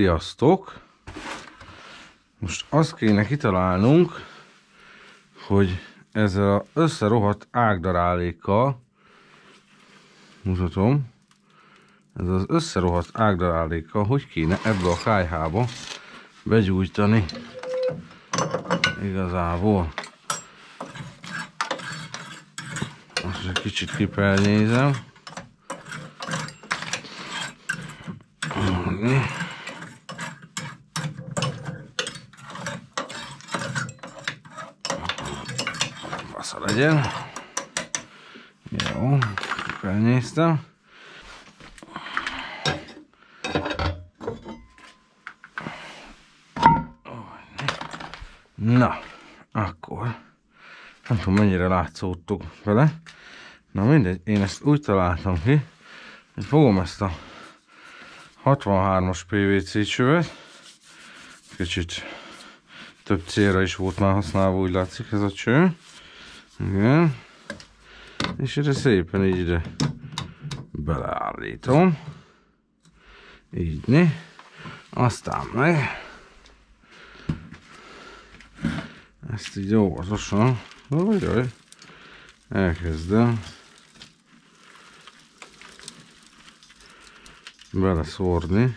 Sziasztok! Most azt kéne kitalálnunk, hogy ezzel az összerohadt ágdarálékkal mutatom, ez az összerohadt ágdarálékkal hogy kéne ebbe a kájhába begyújtani igazából. Most egy kicsit kipernézem. Fasza legyen. Jó, felnéztem. Na, akkor nem tudom mennyire látszódtuk vele. Na mindegy, én ezt úgy találtam ki, hogy fogom ezt a 63-as PVC csövet, kicsit több célra is volt már használva, úgy látszik ez a cső. Igen. És ide szépen így ide beleállítom. Így né. Aztán meg ezt így óvatosan, jaj, elkezdem beleszórni.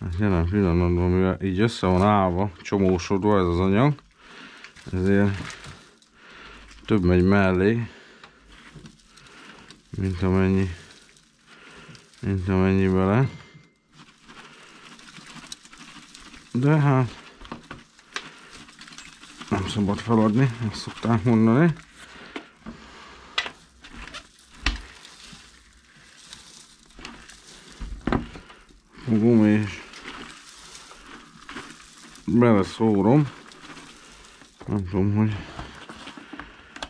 Hát jelen pillanatban, mivel így össze van állva, csomósodva ez az anyag, ezért több megy mellé, mint amennyi, mint amennyi bele. De hát nem szabad feladni, ezt szokták mondani. Fogom és beleszórom. Nem tudom, hogy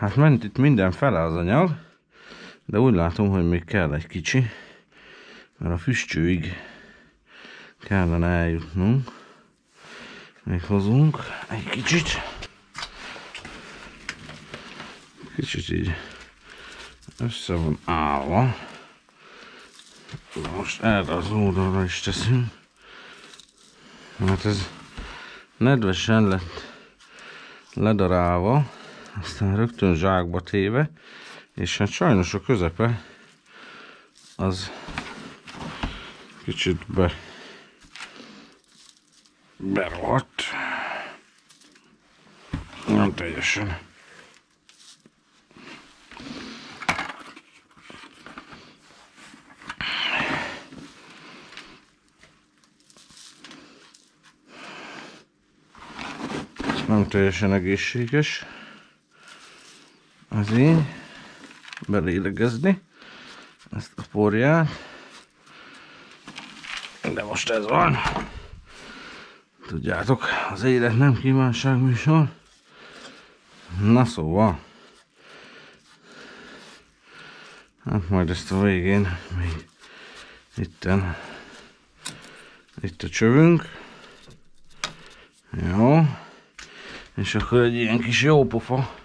Hát ment itt minden fele az anyag, de úgy látom, hogy még kell egy kicsi, mert a füstcsőig kellene eljutnunk. Még hozunk egy kicsit. Kicsit így össze van állva. Most erre az oldalra is teszünk. Hát ez nedvesen lett ledarálva aztán rögtön zsákba téve, és hát sajnos a közepe az kicsit be berohadt. Nem teljesen. Nem teljesen egészséges az így belélegezni ezt a porját. De most ez van. Tudjátok, az élet nem kívánságműsor. Na szóval. Hát majd ezt a végén még itten itt a csövünk. Jó. És akkor egy ilyen kis jó pofa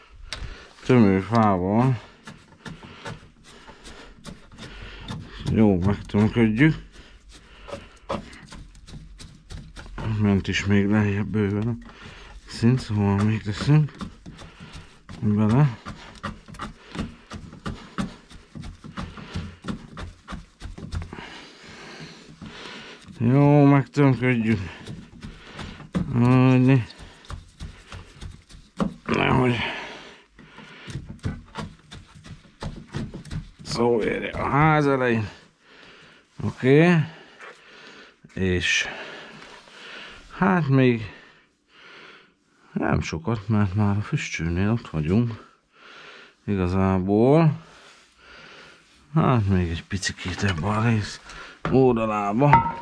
tömőfával jó megtömködjük. Ment is még lejjebb bőven a szint, szóval még teszünk bele. Jó, megtömködjük. Hogy nehogy Szóval a ház elején. Oké. Okay. És hát még nem sokat, mert már a füstcsőnél ott vagyunk. Igazából. Hát még egy picit ebbe a rész oldalába.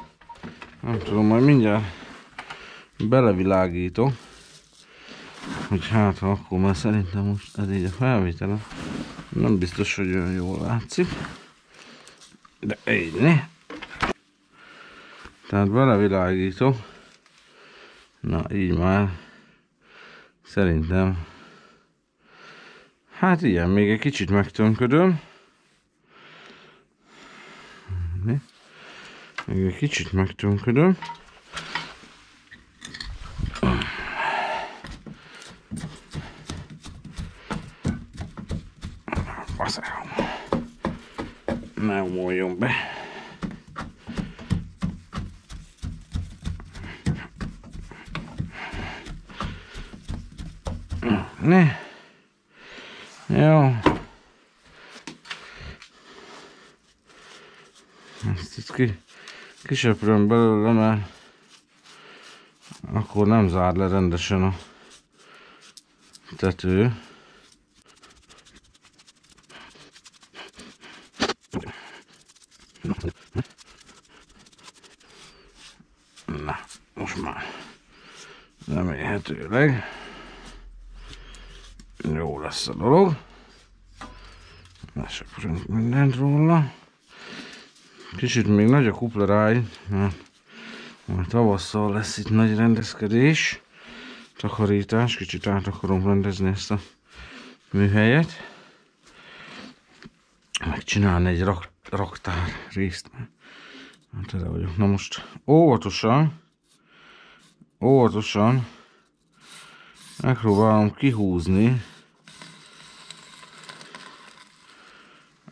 Nem tudom, majd mindjárt belevilágítok. Hogy hát, akkor már szerintem most ez így a felvételen nem biztos, hogy olyan jól látszik. De így ne. Tehát belevilágítok. Na, így már szerintem hát ilyen, még egy kicsit megtönködöm. Még egy kicsit megtönködöm. Faszálom. Ne omoljon be. Ne. Jó. Ezt itt ki, kisöpröm belőle, mert akkor nem zár le rendesen a tető. Na, most már remélhetőleg lesz a dolog. Lesöprünk mindent róla. Kicsit még nagy a kuplaráj, mert majd tavasszal lesz itt nagy rendezkedés, takarítás, kicsit át akarom rendezni ezt a műhelyet. Megcsinálni egy rak, raktár részt. Hát tele vagyok. Na most óvatosan, óvatosan megpróbálom kihúzni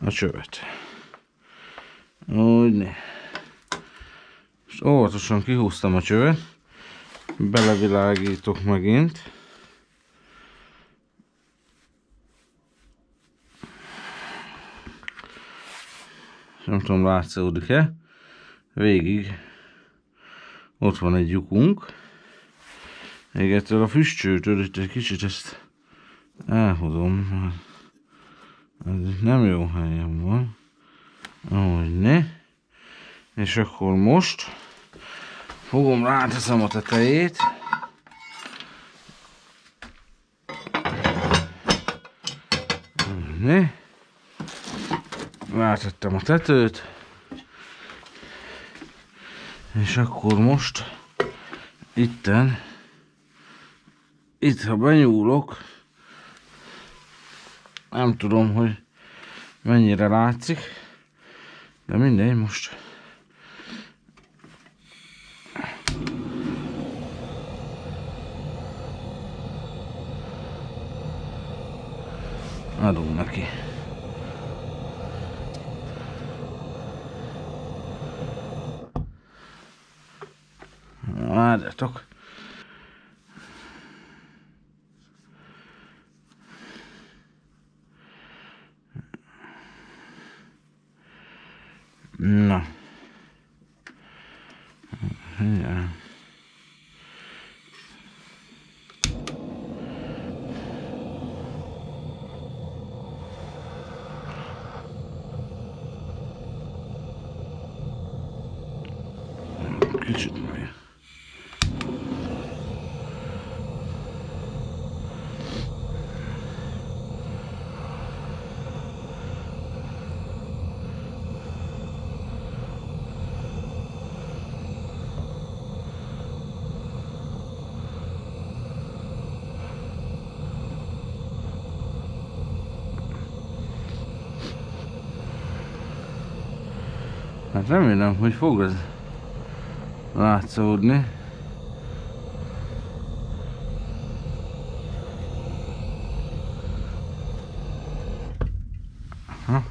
a csövet. Úgy ne. És óvatosan kihúztam a csövet. Belevilágítok megint. Nem tudom, látszódik-e. Végig ott van egy lyukunk. Még ettől a füstcsőtől itt egy kicsit ezt elhozom, ez nem jó helyen van. Ahogy ne. És akkor most fogom, ráteszem a tetejét. Ne. Rátettem a tetőt. És akkor most itten itt ha benyúlok nem tudom, hogy mennyire látszik. De mindegy, most adunk neki. Várjatok. Na. Ja. Kicsit még. Hát remélem, hogy fog ez látszódni. Aha.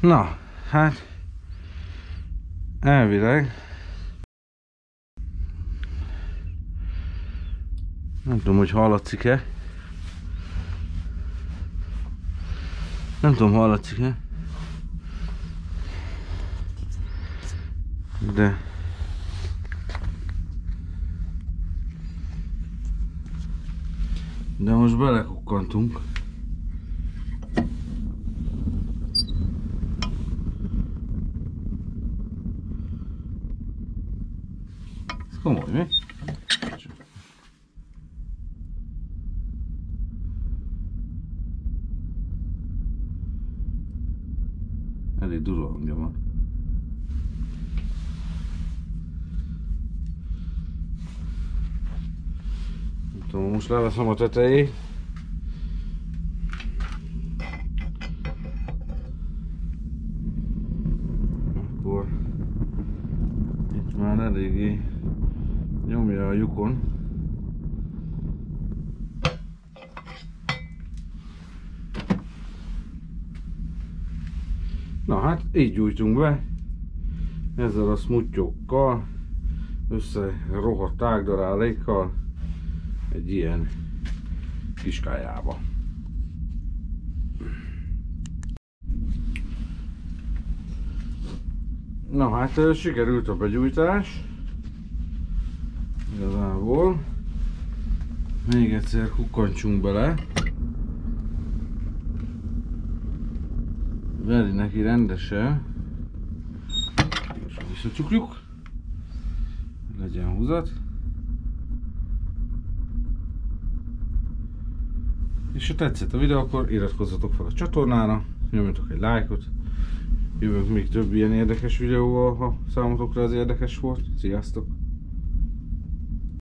Na, hát elvileg tudom, hogy hallatszik-e. Nem tudom, hallatszik-e. De... De most belekukkantunk. Ez komoly, mi? Elég durva hangja van. Nem tudom, most leveszem a tetejét. Akkor itt már eléggé nyomja a lyukon. Na hát így gyújtunk be, ezzel a smutyókkal, össze rohadt tágdarálékkal egy ilyen kiskájába. Na hát sikerült a begyújtás. Igazából. Még egyszer kukkantsunk bele. Veri neki rendesen. És visszacsukjuk. Legyen húzat. És ha tetszett a videó, akkor iratkozzatok fel a csatornára, nyomjatok egy lájkot. Jövök még több ilyen érdekes videóval, ha számotokra az érdekes volt. Sziasztok!